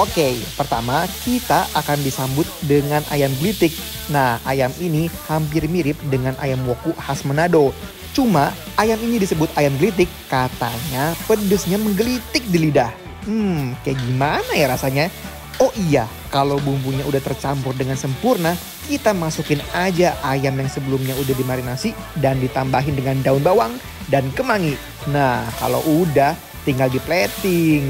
Oke, pertama kita akan disambut dengan ayam gelitik. Nah, ayam ini hampir mirip dengan ayam woku khas Manado. Cuma ayam ini disebut ayam gelitik katanya pedesnya menggelitik di lidah. Hmm, kayak gimana ya rasanya? Oh iya, kalau bumbunya udah tercampur dengan sempurna, kita masukin aja ayam yang sebelumnya udah dimarinasi dan ditambahin dengan daun bawang dan kemangi. Nah, kalau udah tinggal di plating.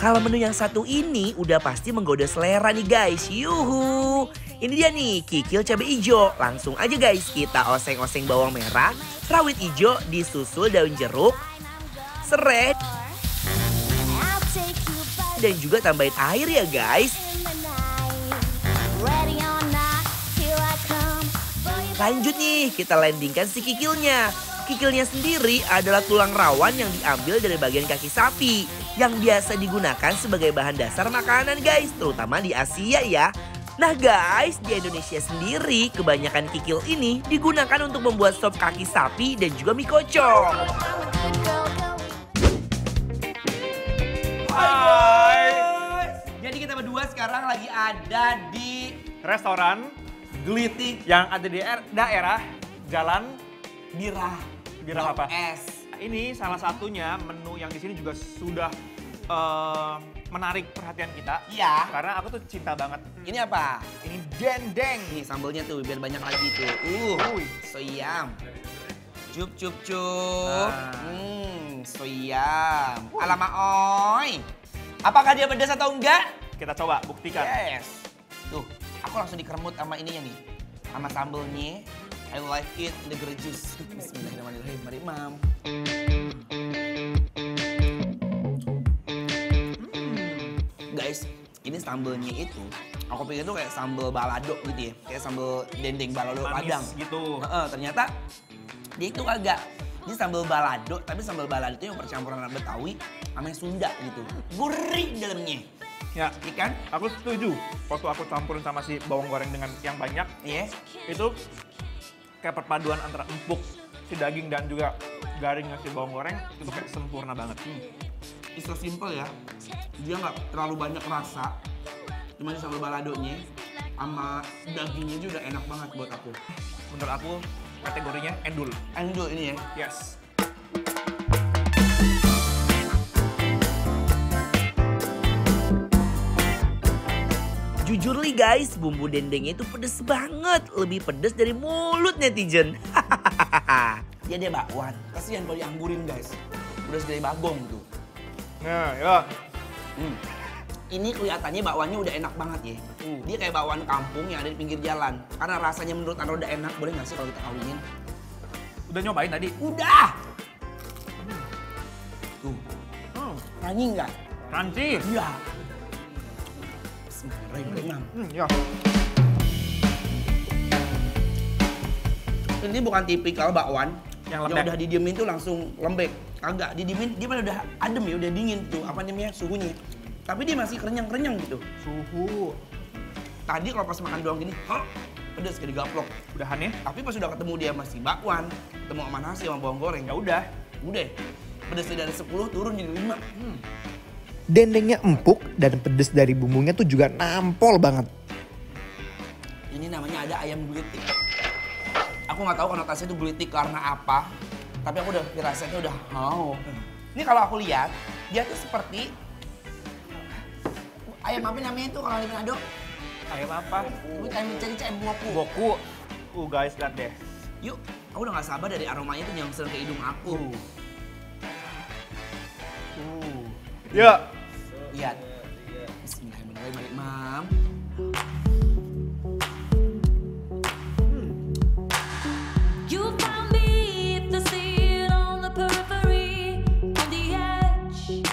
Kalau menu yang satu ini udah pasti menggoda selera nih guys. Yuhu. Ini dia nih, kikil cabai hijau. Langsung aja guys, kita oseng-oseng bawang merah, rawit hijau, disusul daun jeruk, serai, dan juga tambahin air ya guys. Lanjut nih, kita landingkan si kikilnya. Kikilnya sendiri adalah tulang rawan yang diambil dari bagian kaki sapi. Yang biasa digunakan sebagai bahan dasar makanan guys, terutama di Asia ya. Nah guys, di Indonesia sendiri kebanyakan kikil ini digunakan untuk membuat sop kaki sapi dan juga mie kocok. Hai. Berdua sekarang lagi ada di Restoran Gelitik yang ada di er- daerah Jalan Birah. Birah apa? S. ini salah satunya menu yang di sini juga sudah eh, menarik perhatian kita. Iya. Karena aku tuh cinta banget. Ini apa? Ini dendeng. Nih sambelnya tuh biar banyak lagi tuh. Uh, Uy. soyam. Cup cup cup. Nah. Hmm, soyam. Alamak oi. Apakah dia pedas atau enggak? Kita coba buktikan. Yes. Tuh, aku langsung dikeremut sama ininya nih. Sama sambelnya. I like it in the juice. Bismillahirrahmanirrahim. Mari, Mam. Hmm. Guys, ini sambelnya itu aku pikir tuh kayak sambel balado gitu ya. Kayak sambel dendeng balado Manis padang. gitu. Heeh, ternyata dia itu agak ini sambal balado, tapi sambal balado itu yang percampuran Betawi sama yang Sunda gitu. Gurih dalamnya. Ya, Iya kan? aku setuju. Waktu aku campurin sama si bawang goreng dengan yang banyak, Iya. itu kayak perpaduan antara empuk si daging dan juga garingnya si bawang goreng itu kayak sempurna banget. It's so simple ya. Dia nggak terlalu banyak rasa. Cuma di sambal baladonya sama dagingnya juga enak banget buat aku. Menurut aku kategorinya endul. Endul ini ya. Yes. Jujur nih guys, bumbu dendengnya itu pedes banget. Lebih pedes dari mulut netizen. Dia dia bakwan. Kasihan kalau dianggurin guys. Udah segede bagong tuh. Nah, ya. Hmm. Ini kelihatannya bakwannya udah enak banget ya. Uh. Dia kayak bakwan kampung yang ada di pinggir jalan. Karena rasanya menurut Anda udah enak, boleh nggak sih kalau kita kawinin? Udah nyobain tadi? Udah! Tuh, Hmm, nyanyi nggak? crunchy. Iya. Bismillahirrahmanirrahim. Hmm, ya. Ini bukan tipikal bakwan Yang yang lembek. udah didiemin tuh langsung lembek. Kagak, didiemin dia malah udah adem ya, udah dingin tuh apa namanya suhunya. Tapi dia masih kerenyang-kerenyang gitu. Suhu. Tadi kalau pas makan doang gini, hah, pedes kayak digaplok. Udahan ya? Tapi pas udah ketemu dia masih bakwan, ketemu sama nasi sama bawang goreng, Ya udah. udah. Pedesnya dari 10 turun jadi 5. Dendengnya empuk dan pedes dari bumbunya tuh juga nampol banget. Ini namanya ada ayam gelitik. Aku nggak tahu konotasinya itu gelitik karena apa, tapi aku udah firasatnya udah mau. Ini kalau aku lihat, dia tuh seperti ayam apa namanya itu kalau di Manado? Ayam apa? Ini ayam cari ayam boku. Boku. Uh guys, lihat deh. Yuk, aku udah nggak sabar dari aromanya tuh sering ke hidung aku. Uh. Ya. Lihat. Bismillahirrahmanirrahim, mari mam. You found me at the scene on the periphery, on the edge.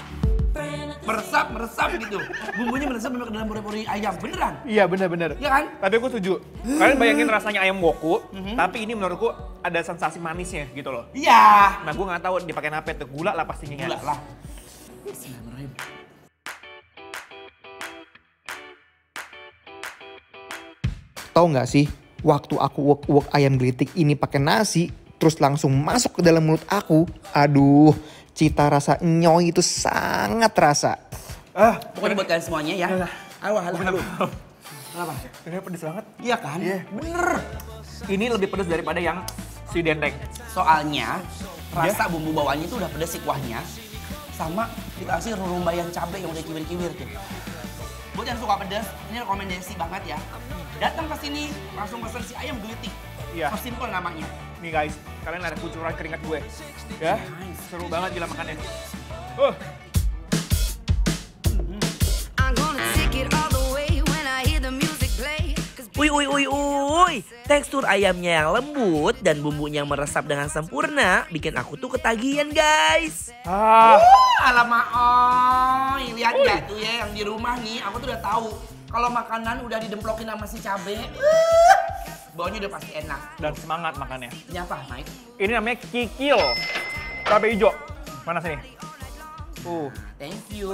Friend at the Meresap, meresap gitu. Bumbunya meresap sampai ke dalam pori-pori ayam, beneran. Iya bener-bener. Iya kan? Tapi aku setuju. Kalian bayangin rasanya ayam woku, tapi ini menurutku ada sensasi manisnya gitu loh. Iya. Nah gue nggak tahu dipakai apa itu gula lah pastinya. Gila lah. Bismillahirrahmanirrahim. Tahu nggak sih, waktu aku uak-uak ayam gelitik ini pakai nasi, terus langsung masuk ke dalam mulut aku. Aduh, cita rasa nyoy itu sangat terasa. Ah, Pokoknya buat kalian semuanya ya. Ayo, halo, halo. Kenapa? ini pedes banget. Iya kan? Bener. Ini lebih pedes daripada yang si dendeng. Soalnya rasa bumbu bawahnya itu udah pedes si kuahnya. Sama dikasih rurumbayan cabai yang udah kibir-kibir tuh. Buat yang suka pedas, ini rekomendasi banget ya. Datang ke sini, langsung pesen si ayam gelitik. Iya. So simple namanya. Nih guys, kalian ada kucuran keringat gue. Ya, seru banget gila makannya. Uh, I'm gonna take it all the way when I hear the music play. 'Cause Uy, uy, uy, uy. Tekstur ayamnya yang lembut dan bumbunya yang meresap dengan sempurna bikin aku tuh ketagihan guys. ah, alamak, oh, lihat gak tuh ya yang di rumah nih, aku tuh udah tahu kalau makanan udah didemplokin sama si cabe, uh, baunya udah pasti enak. dan semangat makannya. Ini apa, Mike? Ini namanya kikil. Cabai hijau. Mana sini? Uh, Thank you.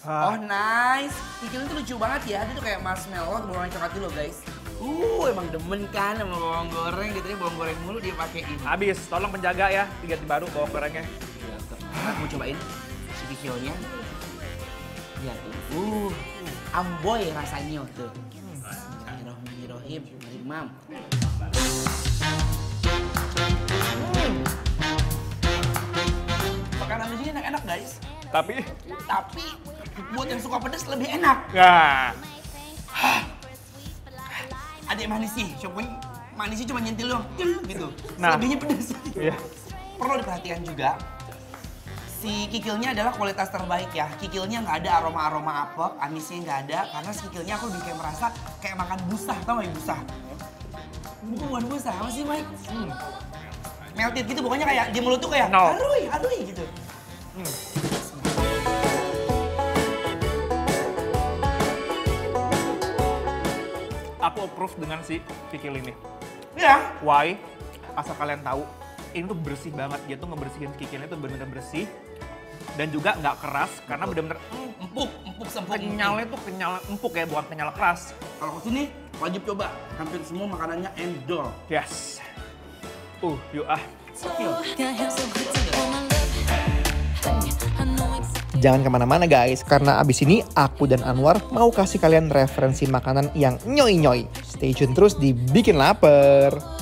Ah. Oh nice, kikil itu lucu banget ya, dia tuh kayak marshmallow bawang coklat gitu loh guys. Uh, emang demen kan sama bawang goreng gitu ya, bawang goreng mulu dia pakein. habis. Tolong penjaga ya, diganti baru bawang gorengnya. Ah, mau cobain Lihat tuh, uh, amboy rasanya tuh. Bismillahirrahmanirrahim. Mari mam. Makanan di sini enak-enak guys, Tapi, tapi buat yang suka pedas lebih enak. ya, Ada yang manis sih, cobain manisnya cuma nyentil doang, Til, gitu. Nah. Selebihnya pedas. iya. Perlu diperhatikan juga, si kikilnya adalah kualitas terbaik ya. Kikilnya nggak ada aroma-aroma apek, amisnya nggak ada. Karena si kikilnya aku lebih kayak merasa kayak makan busa, tau gak busa? Bukan busa, apa sih Mike? Hmm. Melted gitu, pokoknya kayak di mulut tuh kayak No. harui gitu. Aku approve dengan si kikil ini. Ya, Why? Asal kalian tahu, ini tuh bersih banget. Dia tuh ngebersihin kikilnya tuh bener-bener bersih. Dan juga nggak keras, karena bener-bener mm, empuk, empuk sempuk. kenyalnya tuh kenyal empuk ya, bukan kenyal keras. Kalau ke sini wajib coba. Hampir semua makanannya endol. Yes. Uh, yuk ah. Jangan ke mana-mana guys, karena abis ini aku dan Anwar mau kasih kalian referensi makanan yang nyoy-nyoy. Stay tune terus di Bikin Lapar.